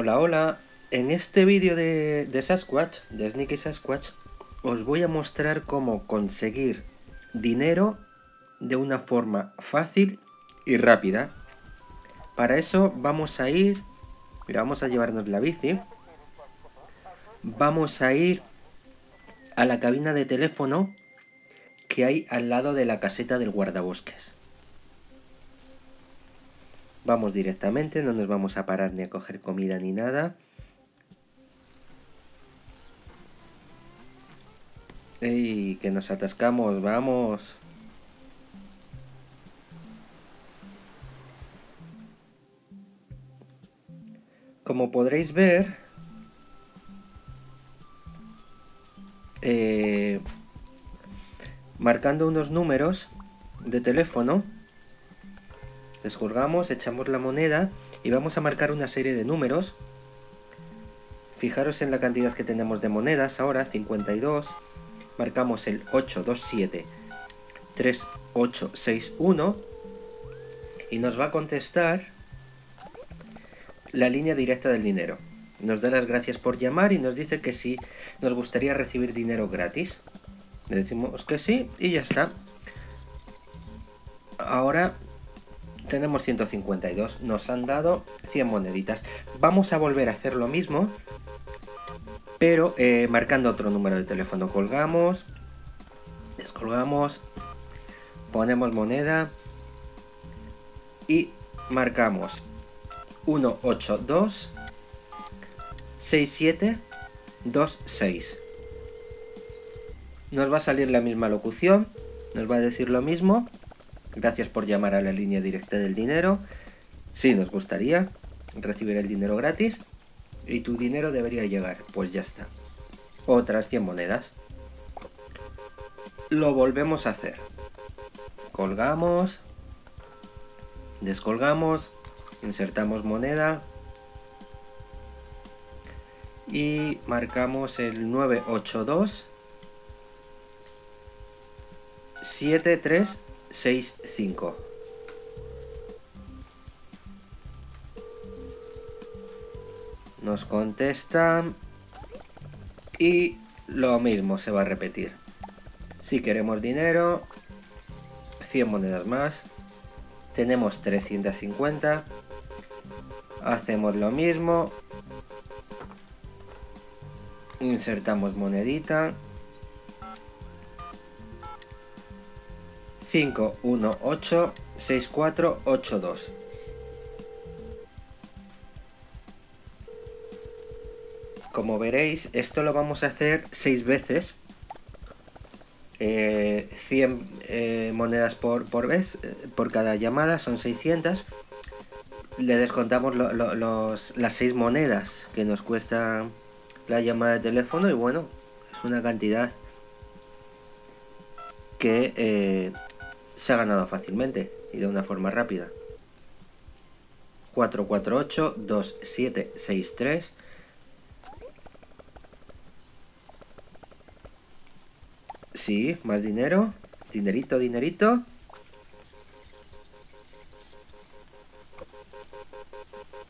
Hola, hola. En este vídeo de, de Sasquatch, de Sneaky Sasquatch, os voy a mostrar cómo conseguir dinero de una forma fácil y rápida. Para eso vamos a ir... Mira, vamos a llevarnos la bici. Vamos a ir a la cabina de teléfono que hay al lado de la caseta del guardabosques. Vamos directamente, no nos vamos a parar ni a coger comida ni nada. ¡Ey! Que nos atascamos, vamos. Como podréis ver, eh, marcando unos números de teléfono, Descolgamos, echamos la moneda y vamos a marcar una serie de números. Fijaros en la cantidad que tenemos de monedas ahora, 52. Marcamos el 827 3861 y nos va a contestar la línea directa del dinero. Nos da las gracias por llamar y nos dice que si nos gustaría recibir dinero gratis. Le decimos que sí y ya está. Ahora tenemos 152. Nos han dado 100 moneditas. Vamos a volver a hacer lo mismo. Pero eh, marcando otro número de teléfono. Colgamos. Descolgamos. Ponemos moneda. Y marcamos 182 6726. Nos va a salir la misma locución. Nos va a decir lo mismo. Gracias por llamar a la línea directa del dinero. Si nos gustaría recibir el dinero gratis y tu dinero debería llegar. Pues ya está. Otras 100 monedas. Lo volvemos a hacer. Colgamos. Descolgamos. Insertamos moneda. Y marcamos el 982 73 6, 5. Nos contesta y lo mismo se va a repetir. Si queremos dinero, 100 monedas más. Tenemos 350. Hacemos lo mismo. Insertamos monedita. 5186482. Como veréis, esto lo vamos a hacer 6 veces. 100 eh, eh, monedas por, vez, eh, por cada llamada, son 600. Le descontamos las 6 monedas que nos cuesta la llamada de teléfono y bueno, es una cantidad que se ha ganado fácilmente y de una forma rápida. 448-2763. Sí, más dinero. Dinerito, dinerito.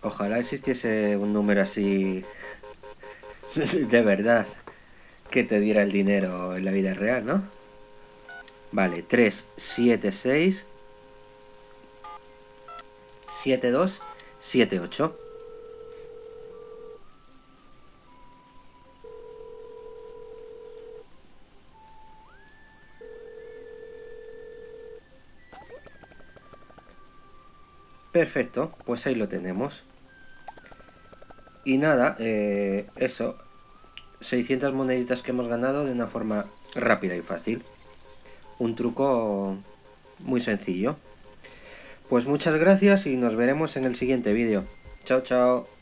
Ojalá existiese un número así de verdad que te diera el dinero en la vida real, ¿no? Vale, 3, 7, 6, 7, 2, 7, 8. Perfecto, pues ahí lo tenemos. Y nada, eh, eso, 600 moneditas que hemos ganado de una forma rápida y fácil un truco muy sencillo. Pues muchas gracias y nos veremos en el siguiente vídeo. Chao, chao.